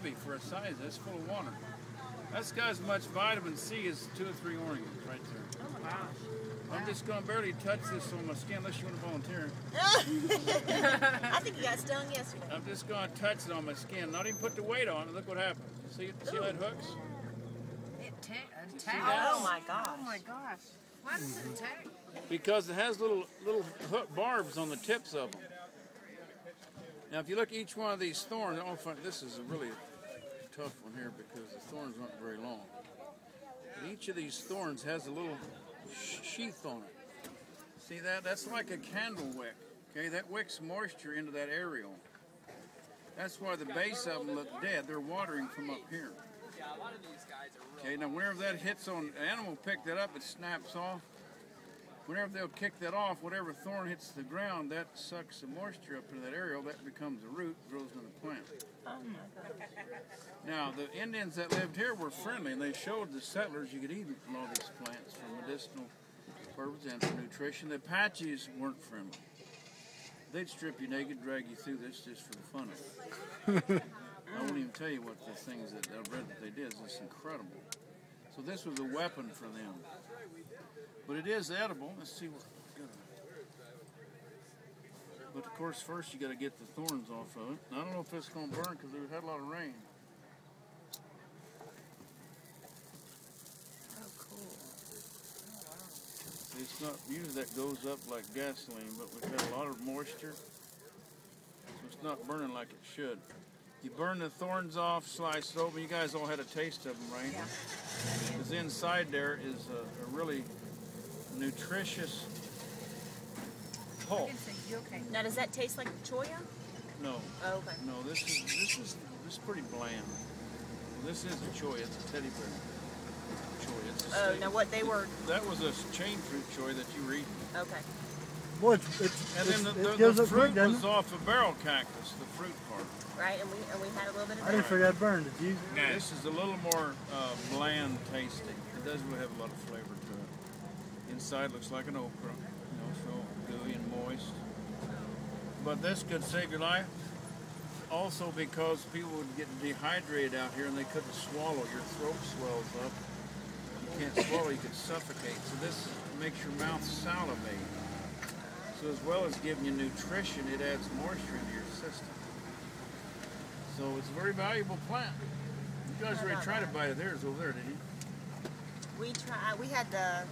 heavy for a size. That's full of water. That's got as much vitamin C as two or three oranges right there. Oh my gosh. I'm just going to barely touch this on my skin unless you want to volunteer. I think you got stung yesterday. I'm just going to touch it on my skin. Not even put the weight on it. Look what happened. See, see how it hooks? It ta- uh, attacks. Oh my gosh. Oh my gosh. Why does it attack? Because it has little little hook barbs on the tips of them. Now, if you look at each one of these thorns, oh, fine, this is a really tough one here because the thorns aren't very long. Each of these thorns has a little sheath on it. See that? That's like a candle wick. Okay, that wicks moisture into that areole. That's why the base of them look dead. They're watering from up here. Okay, now whenever that hits on, an animal will pick that up, it snaps off. Whenever they'll kick that off, whatever thorn hits the ground, that sucks the moisture up into that areole. That becomes a root, grows into the plant. Oh my gosh. Now, the Indians that lived here were friendly, and they showed the settlers you could eat from all these plants for medicinal purposes and for nutrition. The Apaches weren't friendly. They'd strip you naked, drag you through this just for the fun of it. I won't even tell you what the things that I've read that they did. It's incredible. So this was a weapon for them. But it is edible. Let's see what. But of course, first you got to get the thorns off of it. And I don't know if it's going to burn because we've had a lot of rain. Oh, cool. It's not usually that goes up like gasoline, but we've had a lot of moisture, so it's not burning like it should. You burn the thorns off, slice it open. You guys all had a taste of them, right? Yeah. Because inside there is a, a really nutritious pulp. I can see you okay. Now, does that taste like cholla? No, Oh, okay. no, this is this is this is pretty bland. This is a cholla. It's a teddy bear cholla. It's a Oh, now what they were. That was a chain fruit cholla that you were eating. Okay. Well, it's, it's, And then the, it's- the, the it fruit fruit, doesn't was it? off a barrel cactus, the fruit part. Right, and we and we had a little bit of I didn't that. figure that burned. Did you? This is a little more uh, bland tasting. It doesn't really have a lot of flavor to it. Inside looks like an okra, you know, so gooey and moist. But this could save your life. Also because people would get dehydrated out here and they couldn't swallow. Your throat swells up. You can't swallow, you could suffocate. So this makes your mouth salivate. So as well as giving you nutrition, it adds moisture into your system. So it's a very valuable plant. You guys already tried to bite of theirs over there, didn't you? We tried. We had the